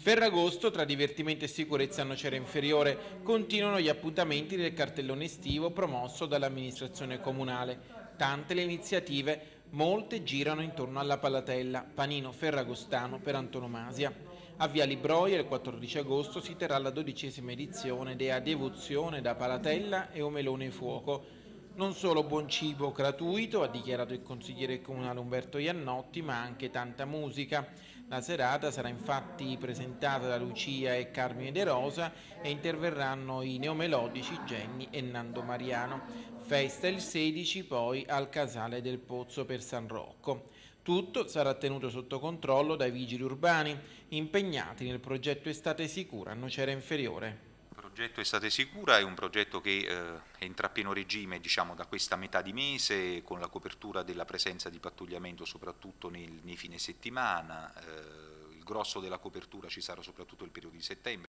Ferragosto, tra divertimento e sicurezza a Nocera Inferiore, continuano gli appuntamenti del cartellone estivo promosso dall'amministrazione comunale. Tante le iniziative, molte girano intorno alla Palatella, panino ferragostano per antonomasia. A Via Libroia il 14 agosto si terrà la dodicesima edizione della Devozione da Palatella e Omelone Fuoco, non solo buon cibo gratuito, ha dichiarato il consigliere comunale Umberto Iannotti, ma anche tanta musica. La serata sarà infatti presentata da Lucia e Carmine De Rosa e interverranno i neomelodici Jenny e Nando Mariano. Festa il 16 poi al Casale del Pozzo per San Rocco. Tutto sarà tenuto sotto controllo dai vigili urbani impegnati nel progetto Estate Sicura a Nocera Inferiore progetto Estate Sicura è un progetto che eh, entra a pieno regime diciamo, da questa metà di mese con la copertura della presenza di pattugliamento soprattutto nel, nei fine settimana, eh, il grosso della copertura ci sarà soprattutto il periodo di settembre.